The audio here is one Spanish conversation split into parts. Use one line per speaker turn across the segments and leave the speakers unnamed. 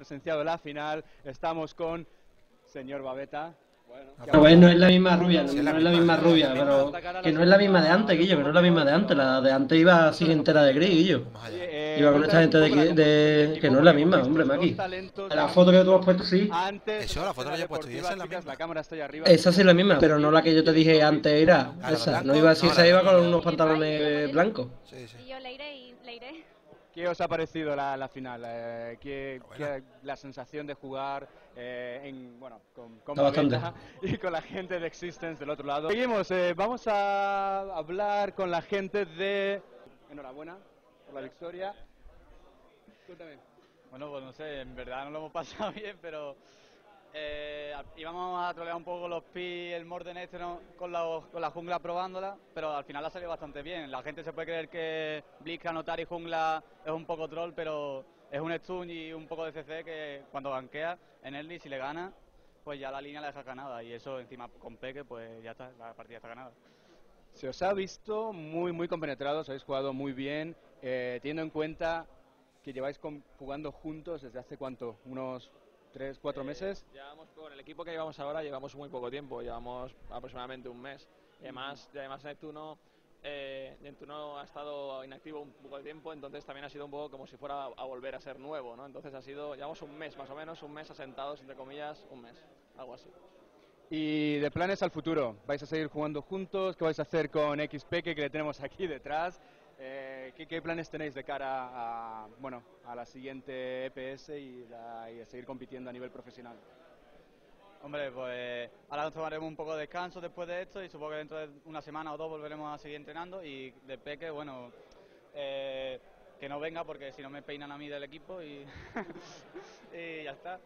presenciado la final. Estamos con señor Babeta.
Pero bueno, no es la misma rubia, no, no es la misma rubia, pero que no es la misma de antes, Guillo, que no es la misma de antes. La de antes iba así entera de gris, Guillo.
Eh,
Iba con esta gente de, que no es la misma, hombre, Maki. La foto que tú has puesto sí,
Antes,
Eso, la foto que yo he puesto, y esa es la misma.
Esa sí es la misma, pero no la que yo te dije antes era esa. No iba así, esa iba con unos pantalones blancos.
Sí, sí.
Y yo le iré y le iré.
¿Qué os ha parecido la, la final? Eh, ¿qué, qué- la sensación de jugar eh, en, bueno, con, con. Babeta y con la gente de Existence del otro lado? Seguimos, eh, vamos a hablar con la gente de... Enhorabuena por la victoria. Cuéntame.
Bueno, pues no sé, en verdad no lo hemos pasado bien, pero eh, íbamos a trolear un poco los pi, el Morden este ¿no? con, la, con la jungla probándola, pero al final ha salido bastante bien. La gente se puede creer que Blitzcrank, Notar y jungla es un poco troll, pero es un stun y un poco de CC que cuando banquea en early, si le gana, pues ya la línea la deja ganada y eso encima con Peque, pues ya está, la partida está ganada.
Se os ha visto muy, muy compenetrados, habéis jugado muy bien, eh, teniendo en cuenta que lleváis com- jugando juntos desde hace cuánto, unos 3, 4 meses.
Llevamos con el equipo que llevamos ahora, llevamos muy poco tiempo, llevamos aproximadamente un mes. Y además, y además Neptuno, eh, Neptuno ha estado inactivo un poco de tiempo, entonces también ha sido un poco como si fuera a volver a ser nuevo, ¿no? Entonces ha sido, llevamos un mes más o menos, un mes asentados, entre comillas, un mes, algo así.
Y de planes al futuro, ¿vais a seguir jugando juntos? ¿Qué vais a hacer con XP que le tenemos aquí detrás? Eh, ¿qué, qué planes tenéis de cara a, bueno, a la siguiente EPS y, la- y a seguir compitiendo a nivel profesional?
Hombre, pues ahora nos tomaremos un poco de descanso después de esto y supongo que dentro de una semana o dos volveremos a seguir entrenando y de Peque, bueno, eh, que no venga porque si no me peinan a mí del equipo y, y ya está.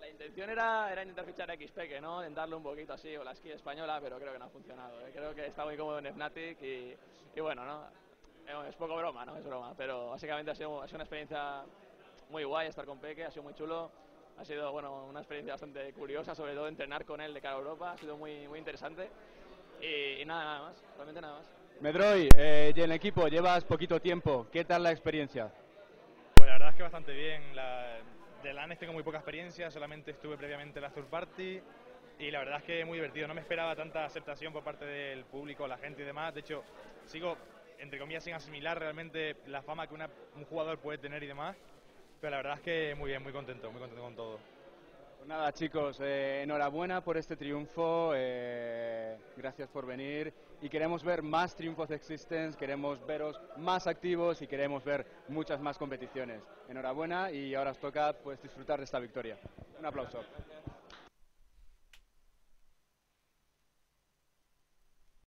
La intención era, era intentar fichar a XP, no, intentarlo un poquito así, o la esquí española, pero creo que no ha funcionado. ¿eh? Creo que está muy cómodo en Fnatic y, y bueno, ¿no? Eh, Es poco broma, ¿no? Es broma, pero básicamente ha sido, ha sido una experiencia muy guay estar con Peque, ha sido muy chulo. Ha sido, bueno, una experiencia bastante curiosa, sobre todo entrenar con él de cara a Europa, ha sido muy, muy interesante. Y, y nada, nada más, realmente nada más.
Medroy, eh, y en el equipo llevas poquito tiempo, ¿qué tal la experiencia?
Pues la verdad es que bastante bien. La, de LANES tengo muy poca experiencia, solamente estuve previamente en la Tour Party y la verdad es que muy divertido. No me esperaba tanta aceptación por parte del público, la gente y demás. De hecho, sigo, entre comillas, sin asimilar realmente la fama que una- un jugador puede tener y demás. Pero la verdad es que muy bien, muy contento, muy contento con todo.
Pues nada, chicos, eh, enhorabuena por este triunfo. eh, gracias por venir. Y queremos ver más triunfos de Existence, queremos veros más activos y queremos ver muchas más competiciones. Enhorabuena y ahora os toca pues, disfrutar de esta victoria. Un aplauso.